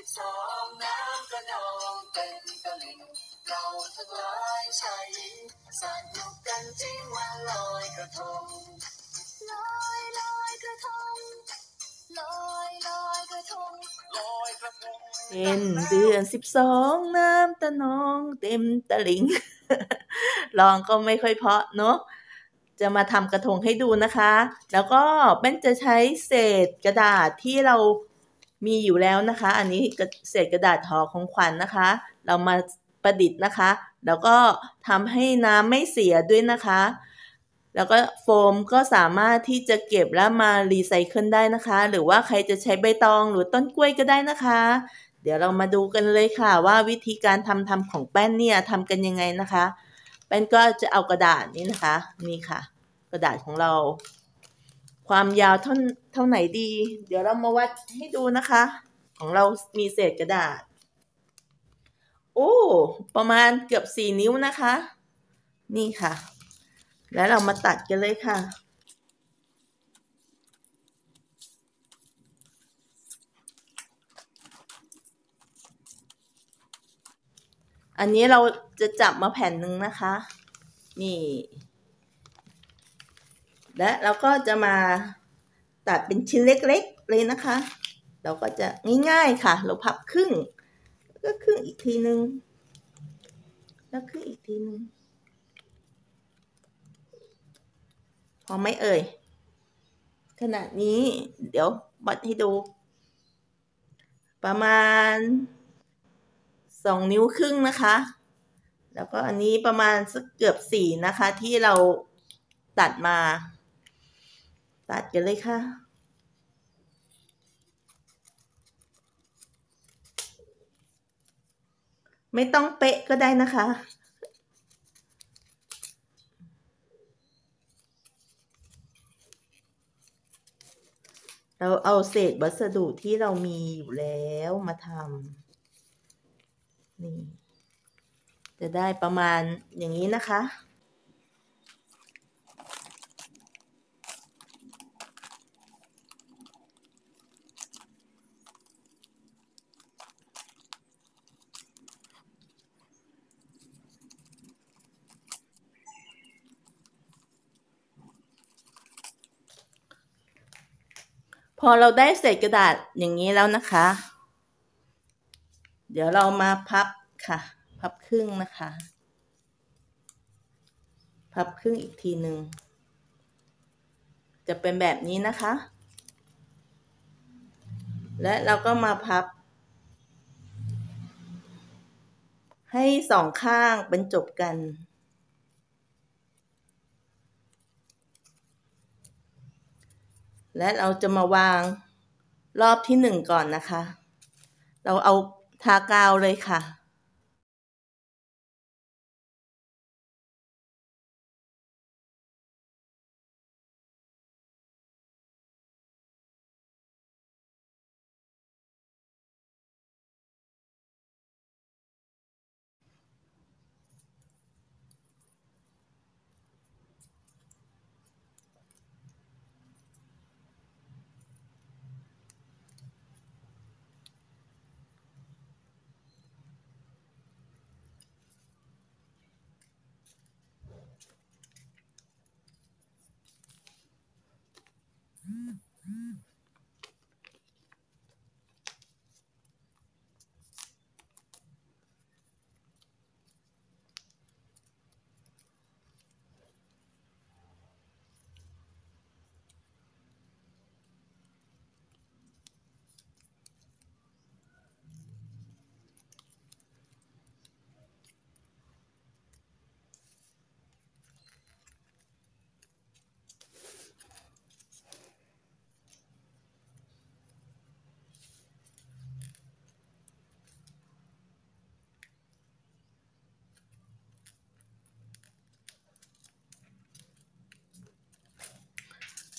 สิบสองน้ำกระนองเต็มตลิ่งเราทั้งหลายชายหญิงสนุกกันจริงวันลอยกระทงลอยลอยกระทงลอยลอยกระทงลอยกระทงเป็นเดือนสิบสองน้ำตะนองเต็มตะลิงลองก็ไม่ค่อยเพาะเนอะจะมาทำกระทงให้ดูนะคะ แล้วก็แป้นจะใช้เศษกระดาษที่เรา มีอยู่แล้วนะคะ อันนี้เศษกระดาษห่อของขวัญนนะคะ เรามาประดิษฐ์นะคะ แล้วก็ทำให้น้ำไม่เสียด้วยนะคะ แล้วก็โฟมก็สามารถที่จะเก็บแล้วมารีไซเคิลได้นะคะ หรือว่าใครจะใช้ใบตองหรือต้นกล้วยก็ได้นะคะ เดี๋ยวเรามาดูกันเลยค่ะว่าวิธีการทำทำของแป้นเนี่ยทำกันยังไงนะคะ แป้นก็จะเอากระดาษนี้นะคะ นี่ค่ะ กระดาษของเรา ความยาวเท่าเท่าไหนดี เดี๋ยวเรามาวัดให้ดูนะคะ ของเรามีเศษกระดาษ โอ้ ประมาณเกือบสี่นิ้วนะคะ นี่ค่ะ แล้วเรามาตัดกันเลยค่ะอันนี้เราจะจับมาแผ่นหนึ่งนะคะ นี่ และเราก็จะมาตัดเป็นชิ้นเล็กๆเลยนะคะ เราก็จะง่ายๆค่ะ เราพับครึ่งแล้วก็ครึ่งอีกทีนึง แล้วครึ่งอีกทีนึง พอไหมเอ่ย ขนาดนี้ เดี๋ยววัดให้ดู ประมาณสองนิ้วครึ่งนะคะ แล้วก็อันนี้ประมาณสักเกือบสี่นะคะที่เราตัดมา ตัดกันเลยค่ะ ไม่ต้องเป๊ะก็ได้นะคะ เราเอาเศษวัสดุที่เรามีอยู่แล้วมาทำนี่จะได้ประมาณอย่างนี้นะคะ พอเราได้เศษกระดาษอย่างนี้แล้วนะคะ เดี๋ยวเรามาพับค่ะ พับครึ่งนะคะ พับครึ่งอีกทีหนึ่งจะเป็นแบบนี้นะคะ และเราก็มาพับ ให้สองข้างบรรจบกัน และเราจะมาวางรอบที่หนึ่งก่อนนะคะ เราเอาทากาวเลยค่ะ mm -hmm.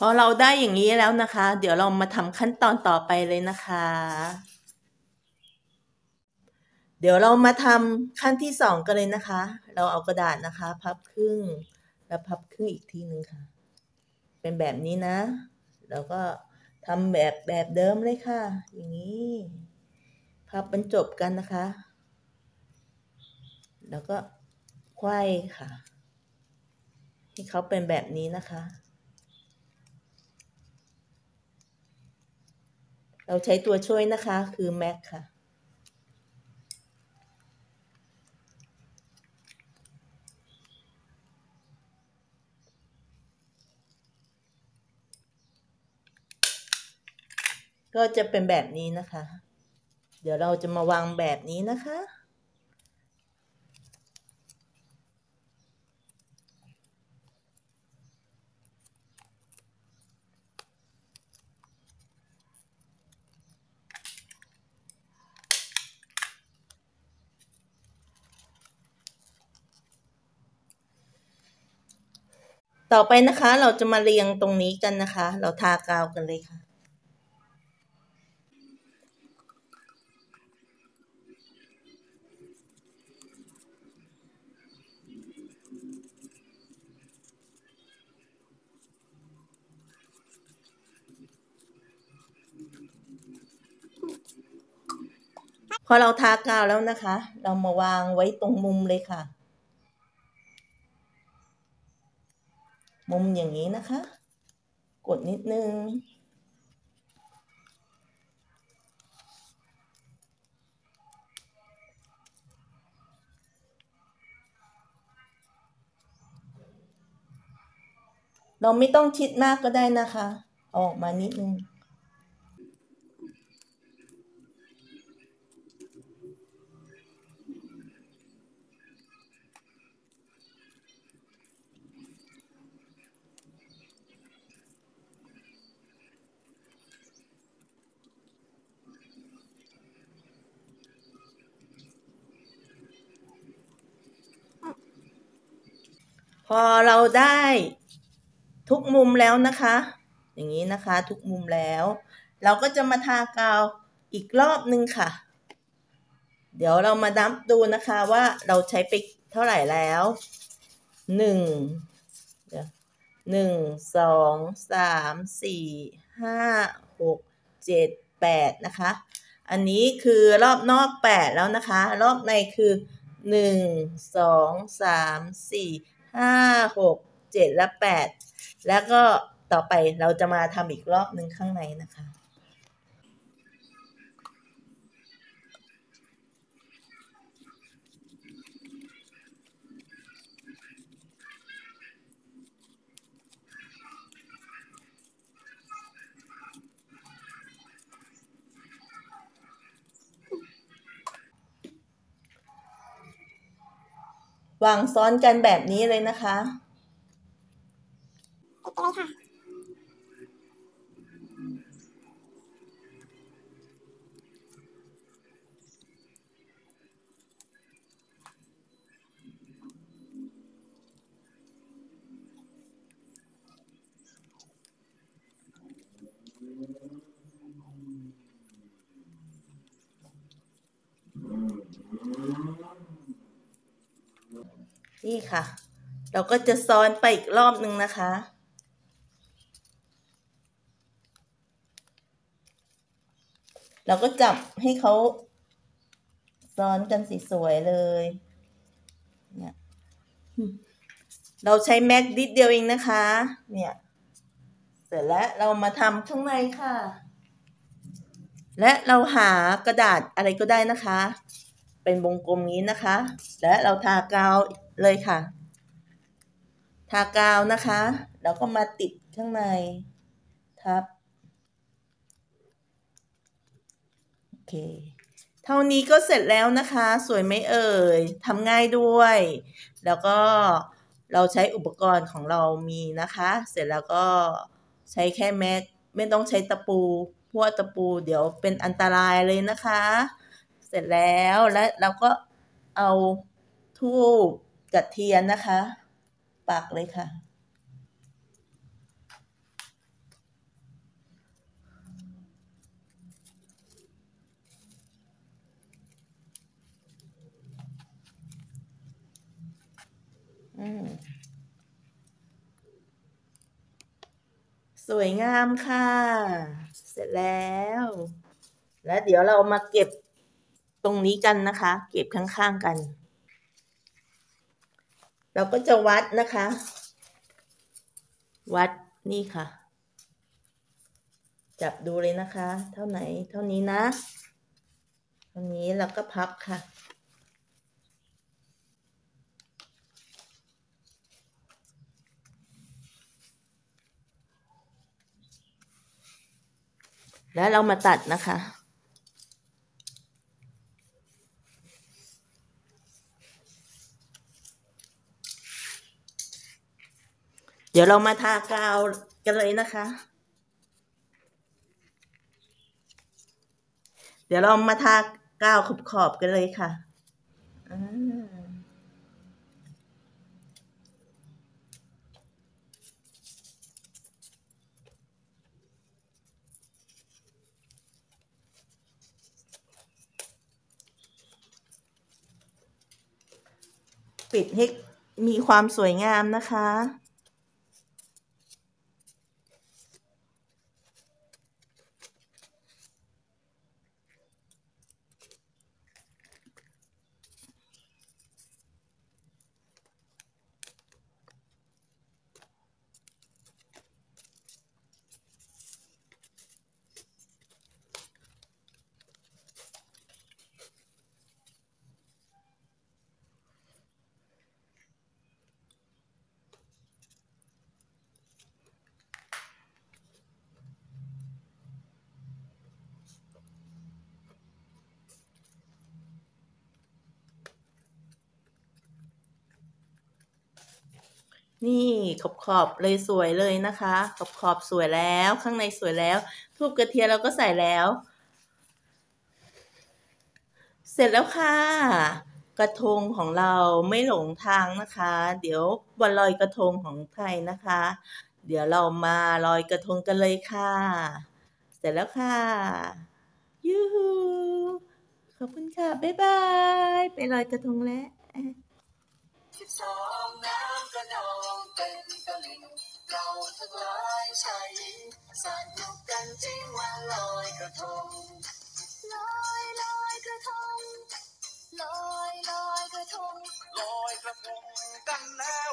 พอเราได้อย่างนี้แล้วนะคะ เดี๋ยวเรามาทำขั้นตอนต่อไปเลยนะคะ เดี๋ยวเรามาทำขั้นที่สองกันเลยนะคะ เราเอากระดาษนะคะ พับครึ่ง แล้วพับครึ่งอีกทีหนึ่งค่ะ เป็นแบบนี้นะ แล้วก็ทำแบบแบบเดิมเลยค่ะ อย่างนี้ พับบรรจบกันนะคะ แล้วก็ไขว้ค่ะให้เขาเป็นแบบนี้นะคะ เราใช้ตัวช่วยนะคะคือแม็กค่ะ ก็จะเป็นแบบนี้นะคะ เดี๋ยวเราจะมาวางแบบนี้นะคะ ต่อไปนะคะเราจะมาเรียงตรงนี้กันนะคะ เราทากาวกันเลยค่ะพอเราทากาวแล้วนะคะ เรามาวางไว้ตรงมุมเลยค่ะ มุมอย่างนี้นะคะ กดนิดนึง เราไม่ต้องชิดมากก็ได้นะคะ ออกมานิดนึง พอเราได้ทุกมุมแล้วนะคะ อย่างนี้นะคะทุกมุมแล้ว เราก็จะมาทากาวอีกรอบนึงค่ะ เดี๋ยวเรามานับดูนะคะว่าเราใช้ไปเท่าไหร่แล้วหนึ่งหนึ่งสองสามสี่ห้าหกเจ็ดแปดนะคะ อันนี้คือรอบนอกแปดแล้วนะคะ รอบในคือหนึ่งสองสามสี่ ห้าหกเจ็ดและแปดแล้วก็ต่อไปเราจะมาทำอีกรอบหนึ่งข้างในนะคะ วางซ้อนกันแบบนี้เลยนะคะ ติดไปเลยค่ะ นี่ค่ะ เราก็จะซ้อนไปอีกรอบหนึ่งนะคะ เราก็จับให้เขาซ้อนกันสสวยเลยเนี่ยเราใช้แม็กนิดเดียวเองนะคะ เนี่ย เสร็จแล้วเรามาทำข้างในค่ะ และเราหากระดาษอะไรก็ได้นะคะ เป็นวงกลมนี้นะคะ และเราทากาว เลยค่ะ ทากาวนะคะ แล้วก็มาติดข้างในทับ โอเค เท่านี้ก็เสร็จแล้วนะคะ สวยไหมเอ่ยทำง่ายด้วย แล้วก็เราใช้อุปกรณ์ของเรามีนะคะ เสร็จแล้วก็ใช้แค่แม็กไม่ต้องใช้ตะปูพราะตะปูเดี๋ยวเป็นอันตรายเลยนะคะ เสร็จแล้วและเราก็เอาทูบ กับเทียนนะคะ ปักเลยค่ะ อืมสวยงามค่ะ เสร็จแล้ว แล้วเดี๋ยวเรามาเก็บตรงนี้กันนะคะ เก็บข้างๆกัน เราก็จะวัดนะคะ วัดนี่ค่ะ จับดูเลยนะคะ เท่าไหนเท่านี้นะเท่านี้แล้วก็พับค่ะแล้วเรามาตัดนะคะ ดี๋ยวเรามาทากาวกันเลยนะคะ เดี๋ยวเรามาทากาวขอบขอบๆกันเลยค่ะอ่าปิดให้มีความสวยงามนะคะ นี่ขอบขอบเลยสวยเลยนะคะ ขอบขอบสวยแล้วข้างในสวยแล้ว ทูบกระเทียมเราก็ใส่แล้ว เสร็จแล้วค่ะ กระทงของเราไม่หลงทางนะคะ เดี๋ยววันลอยกระทงของไทยนะคะ เดี๋ยวเรามาลอยกระทงกันเลยค่ะ เสร็จแล้วค่ะยูฮูขอบคุณค่ะ บ๊ายบาย ไปลอยกระทงแล้ว สนุกกันจริงว่าลอยกระทง ลอยลอยกระทง ลอยลอยกระทง ลอยกระทงกันแล้ว